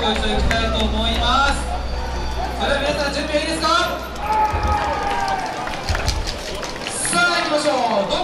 こいしいきたいと思います。それでは皆さん準備はいいですか？さあ行きましょう。ど